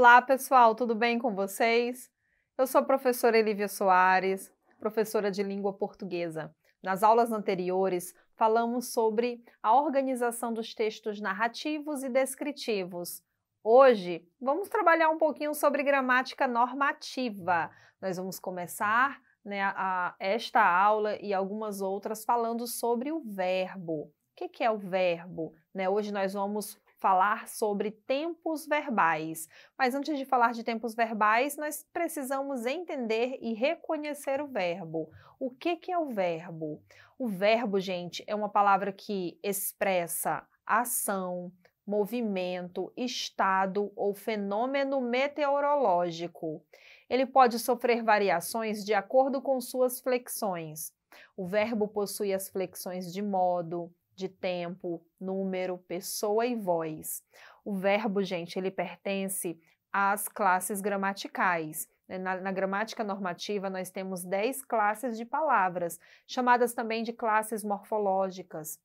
Olá, pessoal, tudo bem com vocês? Eu sou a professora Elívia Soares, professora de língua portuguesa. Nas aulas anteriores, falamos sobre a organização dos textos narrativos e descritivos. Hoje, vamos trabalhar um pouquinho sobre gramática normativa. Nós vamos começar né, a, esta aula e algumas outras falando sobre o verbo. O que, que é o verbo? Né, hoje nós vamos falar sobre tempos verbais. Mas antes de falar de tempos verbais, nós precisamos entender e reconhecer o verbo. O que, que é o verbo? O verbo, gente, é uma palavra que expressa ação, movimento, estado ou fenômeno meteorológico. Ele pode sofrer variações de acordo com suas flexões. O verbo possui as flexões de modo, de tempo, número, pessoa e voz. O verbo, gente, ele pertence às classes gramaticais. Né? Na, na, gramática normativa, nós temos 10 classes de palavras, chamadas também de classes morfológicas.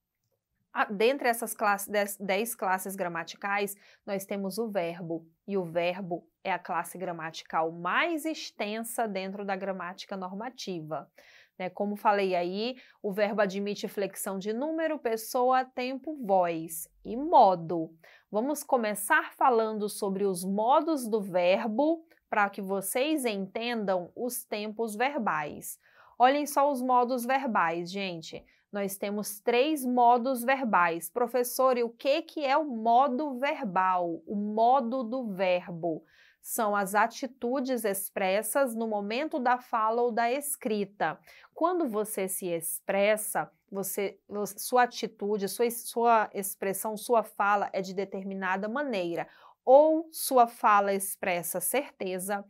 Dentre essas classes, 10 classes gramaticais, nós temos o verbo, e o verbo é a classe gramatical mais extensa dentro da gramática normativa. Né? Como falei aí, o verbo admite flexão de número, pessoa, tempo, voz e modo. Vamos começar falando sobre os modos do verbo para que vocês entendam os tempos verbais. Olhem só os modos verbais, gente. Nós temos três modos verbais. Professor, e o que, que é o modo verbal? O modo do verbo são as atitudes expressas no momento da fala ou da escrita. Quando você se expressa, você, sua atitude, sua, sua expressão, sua fala é de determinada maneira. Ou sua fala expressa certeza,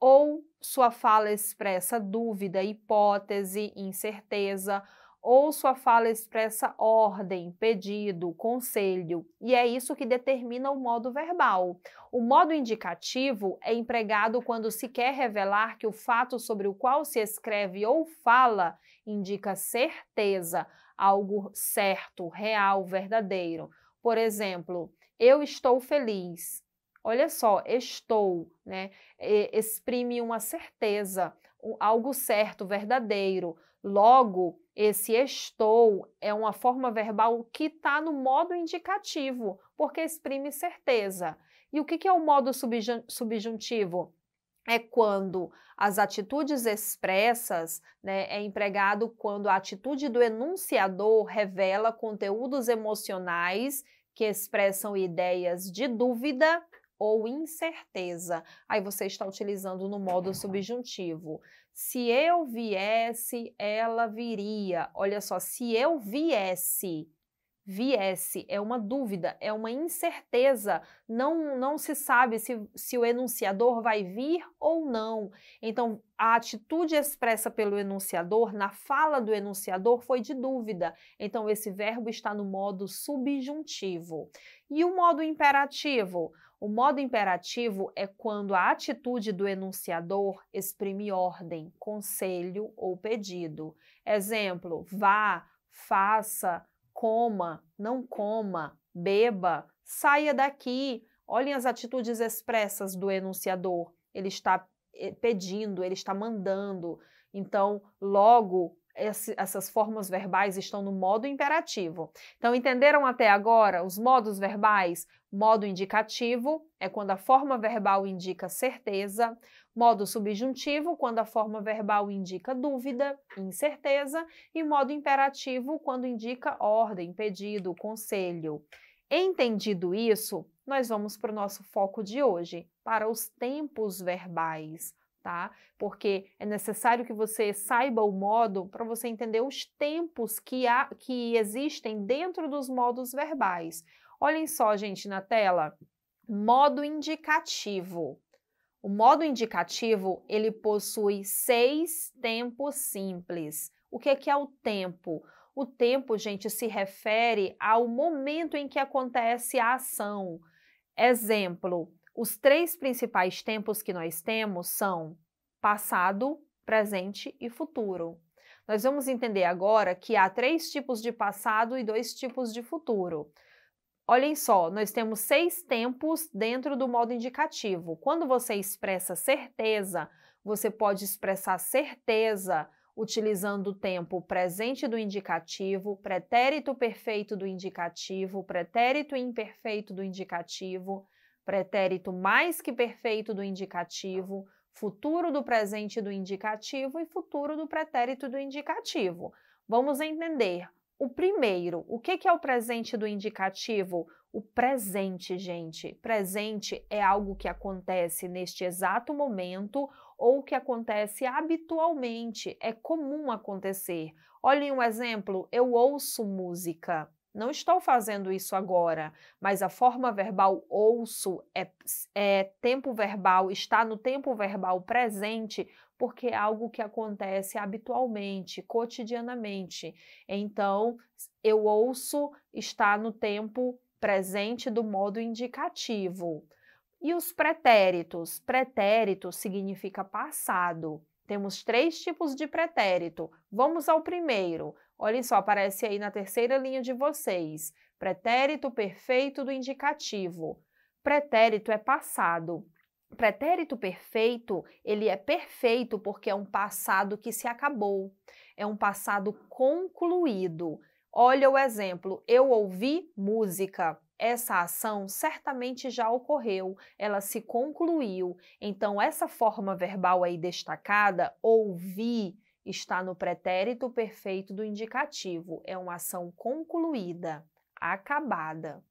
ou sua fala expressa dúvida, hipótese, incerteza, ou sua fala expressa ordem, pedido, conselho, e é isso que determina o modo verbal. O modo indicativo é empregado quando se quer revelar que o fato sobre o qual se escreve ou fala indica certeza, algo certo, real, verdadeiro. Por exemplo, eu estou feliz. Olha só, estou, né? Exprime uma certeza, algo certo, verdadeiro. Logo, esse estou é uma forma verbal que está no modo indicativo, porque exprime certeza. E o que é o modo subjuntivo? É quando as atitudes expressas né, é empregado quando a atitude do enunciador revela conteúdos emocionais que expressam ideias de dúvida ou incerteza. Aí você está utilizando no modo subjuntivo. Se eu viesse, ela viria. Olha só, se eu viesse, viesse é uma dúvida, é uma incerteza. Não, não se sabe se, se o enunciador vai vir ou não. Então, a atitude expressa pelo enunciador, na fala do enunciador, foi de dúvida. Então, esse verbo está no modo subjuntivo. E o modo imperativo? O modo imperativo é quando a atitude do enunciador exprime ordem, conselho ou pedido. Exemplo: vá, faça, coma, não coma, beba, saia daqui. Olhem as atitudes expressas do enunciador. Ele está eh, pedindo, ele está mandando. Então, logo, esse, essas formas verbais estão no modo imperativo. Então, entenderam até agora os modos verbais? Modo indicativo é quando a forma verbal indica certeza, modo subjuntivo, quando a forma verbal indica dúvida, incerteza, e modo imperativo, quando indica ordem, pedido, conselho. Entendido isso, nós vamos para o nosso foco de hoje, para os tempos verbais tá? Porque é necessário que você saiba o modo para você entender os tempos que, há, que existem dentro dos modos verbais. Olhem só, gente, na tela. Modo indicativo. O modo indicativo, ele possui seis tempos simples. O que é, que é o tempo? O tempo, gente, se refere ao momento em que acontece a ação. Exemplo, os três principais tempos que nós temos são passado, presente e futuro. Nós vamos entender agora que há três tipos de passado e dois tipos de futuro. Olhem só, nós temos seis tempos dentro do modo indicativo. Quando você expressa certeza, você pode expressar certeza utilizando o tempo presente do indicativo, pretérito perfeito do indicativo, pretérito imperfeito do indicativo, pretérito mais que perfeito do indicativo, futuro do presente do indicativo e futuro do pretérito do indicativo. Vamos entender. O primeiro, o que é o presente do indicativo? O presente, gente. Presente é algo que acontece neste exato momento ou que acontece habitualmente, é comum acontecer. Olhem um exemplo: eu ouço música. Não estou fazendo isso agora, mas a forma verbal ouço é, é tempo verbal, está no tempo verbal presente, porque é algo que acontece habitualmente, cotidianamente. Então, eu ouço está no tempo presente do modo indicativo. E os pretéritos? Pretérito significa passado. Temos três tipos de pretérito. Vamos ao primeiro. Olhem só, aparece aí na terceira linha de vocês. Pretérito perfeito do indicativo. Pretérito é passado. Pretérito perfeito, ele é perfeito porque é um passado que se acabou. É um passado concluído. Olha o exemplo. Eu ouvi música essa ação certamente já ocorreu, ela se concluiu. Então, essa forma verbal aí destacada, ouvir, está no pretérito perfeito do indicativo. É uma ação concluída, acabada.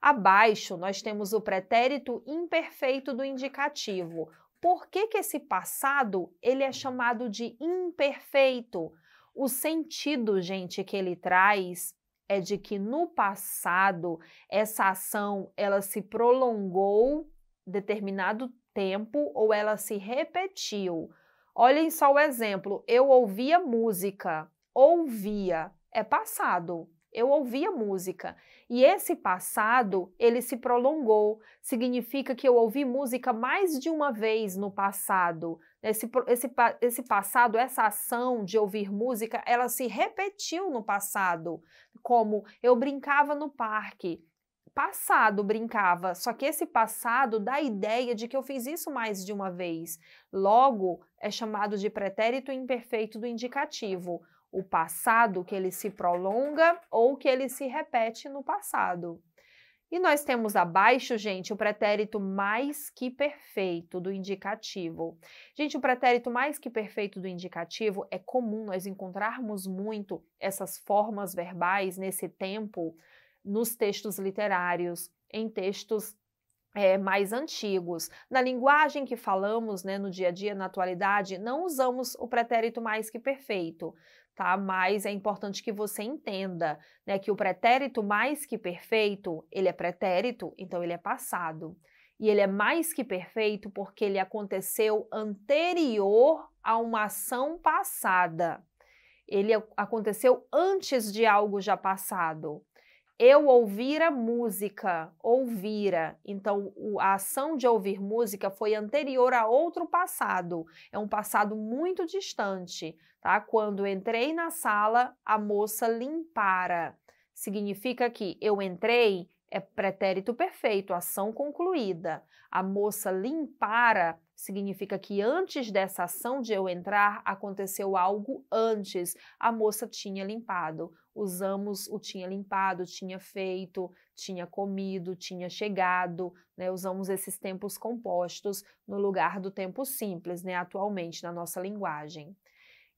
Abaixo, nós temos o pretérito imperfeito do indicativo. Por que, que esse passado ele é chamado de imperfeito? O sentido, gente, que ele traz é de que no passado essa ação ela se prolongou determinado tempo ou ela se repetiu. Olhem só o exemplo. Eu ouvia música. Ouvia é passado. Eu ouvia música. E esse passado, ele se prolongou. Significa que eu ouvi música mais de uma vez no passado. Esse, esse, esse passado, essa ação de ouvir música, ela se repetiu no passado, como eu brincava no parque. Passado brincava, só que esse passado dá a ideia de que eu fiz isso mais de uma vez. Logo, é chamado de pretérito imperfeito do indicativo. O passado que ele se prolonga ou que ele se repete no passado. E nós temos abaixo, gente, o pretérito mais que perfeito do indicativo. Gente, o pretérito mais que perfeito do indicativo é comum nós encontrarmos muito essas formas verbais nesse tempo nos textos literários, em textos é, mais antigos. Na linguagem que falamos né, no dia a dia, na atualidade, não usamos o pretérito mais que perfeito tá? Mas é importante que você entenda, né, que o pretérito mais que perfeito, ele é pretérito, então ele é passado. E ele é mais que perfeito porque ele aconteceu anterior a uma ação passada. Ele aconteceu antes de algo já passado. Eu ouvira música, ouvira. Então, a ação de ouvir música foi anterior a outro passado. É um passado muito distante, tá? Quando entrei na sala, a moça limpara. Significa que eu entrei é pretérito perfeito, ação concluída. A moça limpara significa que antes dessa ação de eu entrar aconteceu algo antes. A moça tinha limpado. Usamos o tinha limpado, tinha feito, tinha comido, tinha chegado, né? Usamos esses tempos compostos no lugar do tempo simples, né? Atualmente na nossa linguagem.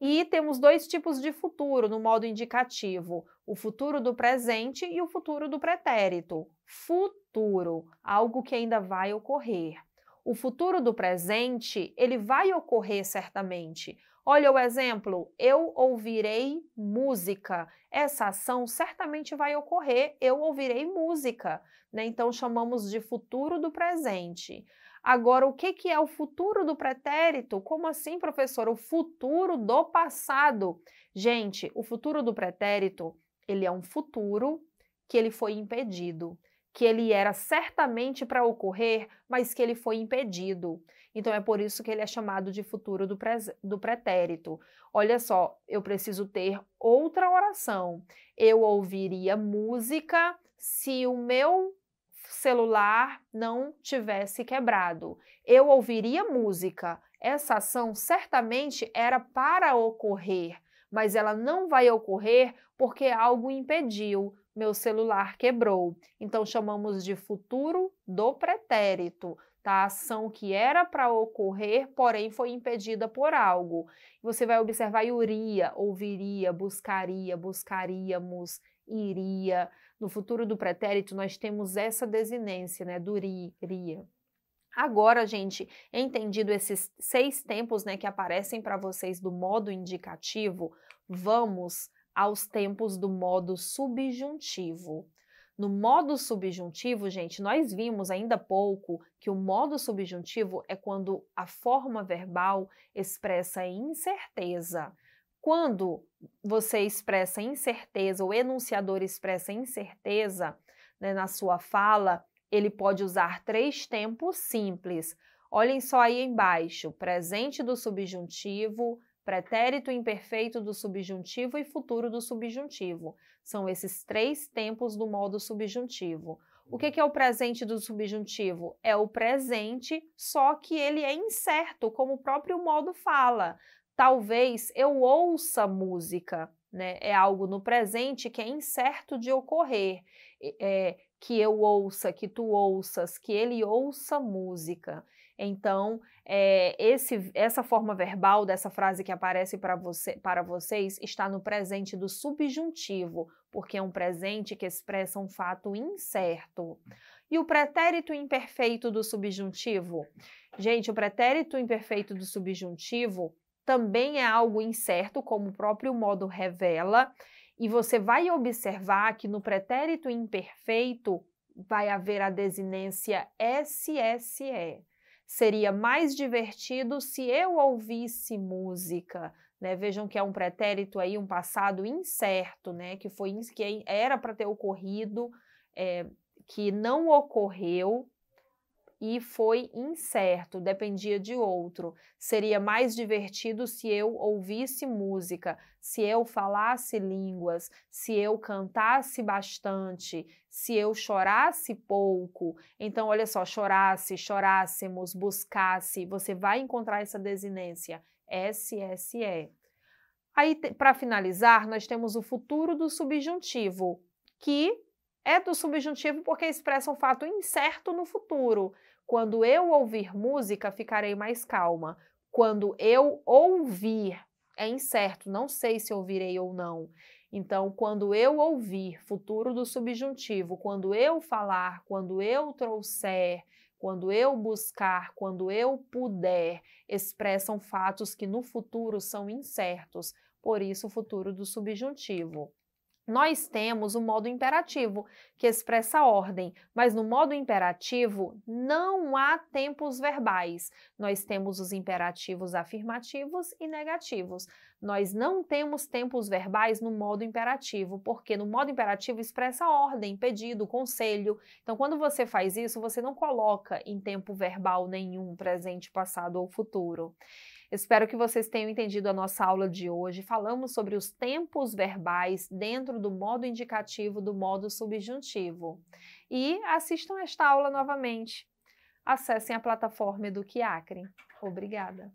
E temos dois tipos de futuro no modo indicativo: o futuro do presente e o futuro do pretérito. Futuro, algo que ainda vai ocorrer o futuro do presente, ele vai ocorrer certamente. Olha o exemplo, eu ouvirei música. Essa ação certamente vai ocorrer, eu ouvirei música. Né? Então, chamamos de futuro do presente. Agora, o que, que é o futuro do pretérito? Como assim, professor? O futuro do passado. Gente, o futuro do pretérito, ele é um futuro que ele foi impedido que ele era certamente para ocorrer, mas que ele foi impedido. Então é por isso que ele é chamado de futuro do, do pretérito. Olha só, eu preciso ter outra oração. Eu ouviria música se o meu celular não tivesse quebrado. Eu ouviria música. Essa ação certamente era para ocorrer, mas ela não vai ocorrer porque algo impediu. Meu celular quebrou. Então chamamos de futuro do pretérito. Tá? A ação que era para ocorrer, porém foi impedida por algo. Você vai observar iria, ouviria, buscaria, buscaríamos, iria. No futuro do pretérito, nós temos essa desinência, né? Duriria. Agora, gente, entendido esses seis tempos né, que aparecem para vocês do modo indicativo, vamos aos tempos do modo subjuntivo. No modo subjuntivo, gente, nós vimos ainda há pouco que o modo subjuntivo é quando a forma verbal expressa incerteza. Quando você expressa incerteza, o enunciador expressa incerteza né, na sua fala, ele pode usar três tempos simples. Olhem só aí embaixo: presente do subjuntivo, pretérito imperfeito do subjuntivo e futuro do subjuntivo. São esses três tempos do modo subjuntivo. O que, é o presente do subjuntivo? É o presente, só que ele é incerto, como o próprio modo fala talvez eu ouça música, né? É algo no presente que é incerto de ocorrer. É, que eu ouça, que tu ouças, que ele ouça música. Então, é, esse, essa forma verbal dessa frase que aparece você, para vocês está no presente do subjuntivo, porque é um presente que expressa um fato incerto. E o pretérito imperfeito do subjuntivo? Gente, o pretérito imperfeito do subjuntivo também é algo incerto, como o próprio modo revela, e você vai observar que no pretérito imperfeito vai haver a desinência SSE. Seria mais divertido se eu ouvisse música. Né? Vejam que é um pretérito aí, um passado incerto, né? que foi que era para ter ocorrido, é, que não ocorreu, e foi incerto, dependia de outro. Seria mais divertido se eu ouvisse música, se eu falasse línguas, se eu cantasse bastante, se eu chorasse pouco. Então, olha só, chorasse, chorássemos, buscasse, você vai encontrar essa desinência, SSE. Aí, para finalizar, nós temos o futuro do subjuntivo, que é do subjuntivo porque expressa um fato incerto no futuro. Quando eu ouvir música, ficarei mais calma. Quando eu ouvir, é incerto, não sei se ouvirei ou não. Então, quando eu ouvir, futuro do subjuntivo, quando eu falar, quando eu trouxer, quando eu buscar, quando eu puder, expressam fatos que no futuro são incertos, por isso o futuro do subjuntivo. Nós temos o modo imperativo, que expressa ordem, mas no modo imperativo não há tempos verbais. Nós temos os imperativos afirmativos e negativos. Nós não temos tempos verbais no modo imperativo, porque no modo imperativo expressa ordem, pedido, conselho. Então, quando você faz isso, você não coloca em tempo verbal nenhum presente, passado ou futuro. Espero que vocês tenham entendido a nossa aula de hoje. Falamos sobre os tempos verbais dentro do modo indicativo do modo subjuntivo. E assistam esta aula novamente. Acessem a plataforma Eduquiacre. Obrigada.